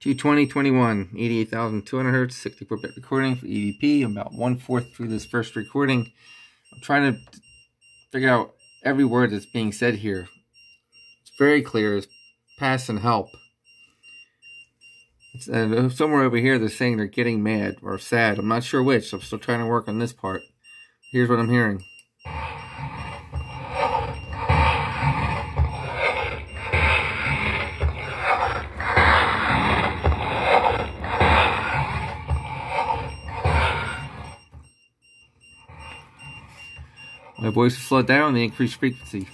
22021, 88,200 hertz, 64 bit recording for EVP. I'm about one fourth through this first recording. I'm trying to figure out every word that's being said here. It's very clear. It's Passon help. It's, uh, somewhere over here they're saying they're getting mad or sad. I'm not sure which. I'm still trying to work on this part. Here's what I'm hearing. My voice will slow down the increased frequency.